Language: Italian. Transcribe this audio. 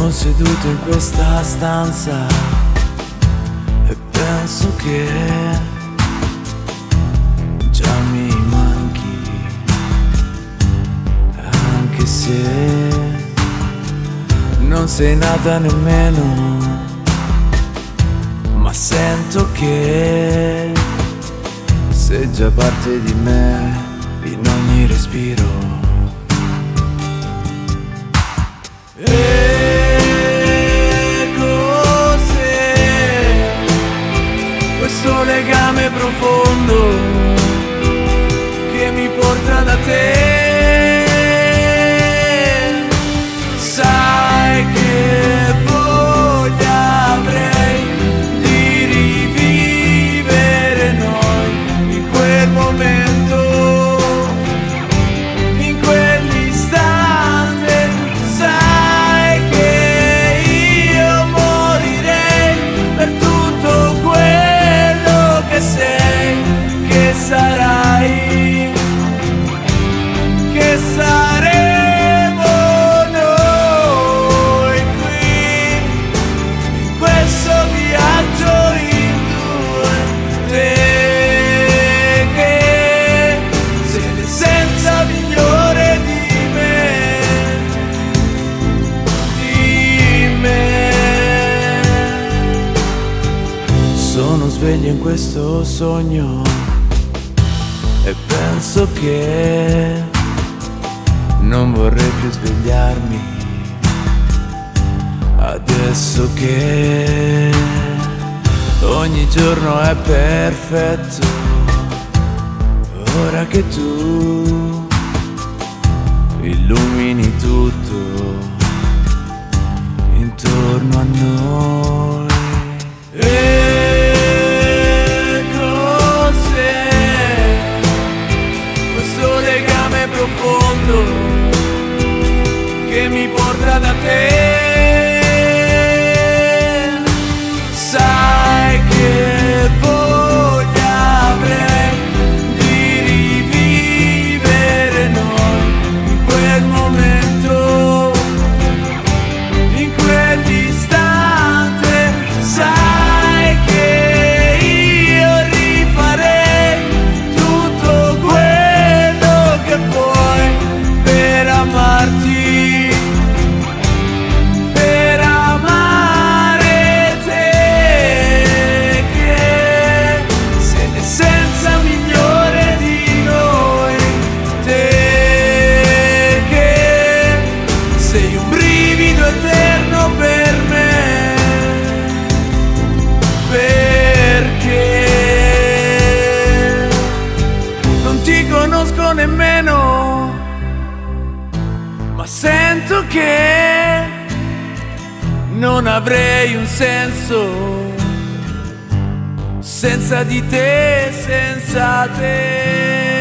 Sono seduto in questa stanza e penso che già mi manchi, anche se non sei nata nemmeno, ma sento che sei già parte di me in ogni respiro. Profondo che mi porta da te? Sveglio in questo sogno e penso che non vorrei più svegliarmi adesso che ogni giorno è perfetto ora che tu illumini tutto intorno a noi. E che mi porta da te? Non avrei un senso senza di te, senza te.